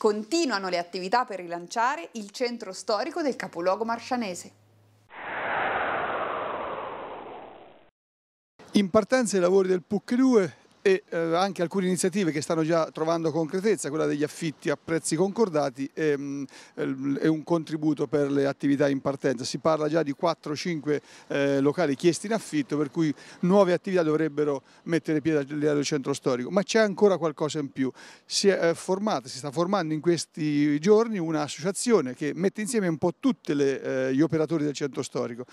Continuano le attività per rilanciare il centro storico del capoluogo marscianese. In partenza i lavori del PUC 2 e eh, anche alcune iniziative che stanno già trovando concretezza, quella degli affitti a prezzi concordati è, ehm, è un contributo per le attività in partenza. Si parla già di 4-5 eh, locali chiesti in affitto per cui nuove attività dovrebbero mettere piede all'area centro storico, ma c'è ancora qualcosa in più. Si è eh, formata, si sta formando in questi giorni un'associazione che mette insieme un po' tutti eh, gli operatori del centro storico.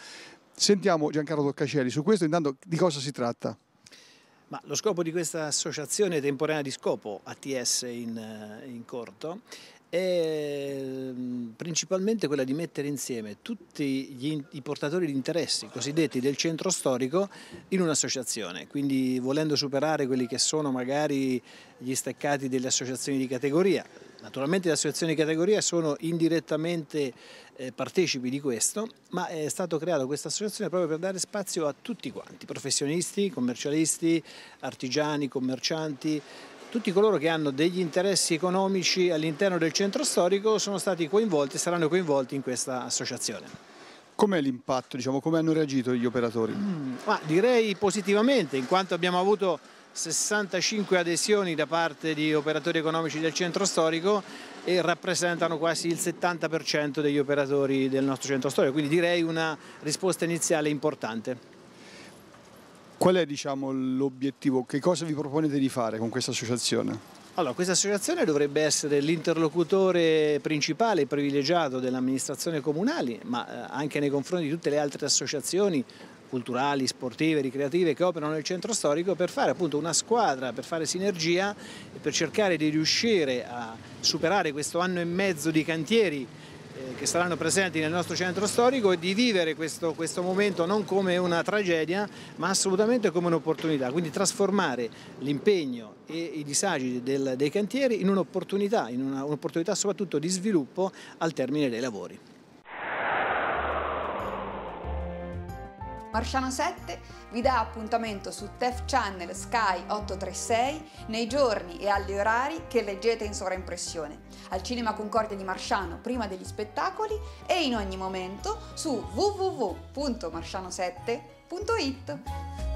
Sentiamo Giancarlo Toccacelli su questo, intanto di cosa si tratta? Ma lo scopo di questa associazione temporanea di scopo ATS in, eh, in corto è mm, principalmente quella di mettere insieme tutti gli, i portatori di interessi cosiddetti del centro storico in un'associazione, quindi volendo superare quelli che sono magari gli steccati delle associazioni di categoria, Naturalmente le associazioni di categoria sono indirettamente eh, partecipi di questo, ma è stato creato questa associazione proprio per dare spazio a tutti quanti, professionisti, commercialisti, artigiani, commercianti, tutti coloro che hanno degli interessi economici all'interno del centro storico sono stati coinvolti e saranno coinvolti in questa associazione. Com'è l'impatto, diciamo, come hanno reagito gli operatori? Mm, direi positivamente, in quanto abbiamo avuto 65 adesioni da parte di operatori economici del centro storico e rappresentano quasi il 70% degli operatori del nostro centro storico, quindi direi una risposta iniziale importante. Qual è diciamo, l'obiettivo? Che cosa vi proponete di fare con questa associazione? Allora, questa associazione dovrebbe essere l'interlocutore principale e privilegiato dell'amministrazione comunale, ma eh, anche nei confronti di tutte le altre associazioni culturali, sportive, ricreative che operano nel centro storico per fare appunto una squadra, per fare sinergia e per cercare di riuscire a superare questo anno e mezzo di cantieri eh, che saranno presenti nel nostro centro storico e di vivere questo, questo momento non come una tragedia ma assolutamente come un'opportunità, quindi trasformare l'impegno e i disagi del, dei cantieri in un'opportunità, in un'opportunità soprattutto di sviluppo al termine dei lavori. Marciano 7 vi dà appuntamento su TEF Channel Sky 836 nei giorni e agli orari che leggete in sovraimpressione, al Cinema Concordia di Marciano prima degli spettacoli e in ogni momento su www.marciano7.it.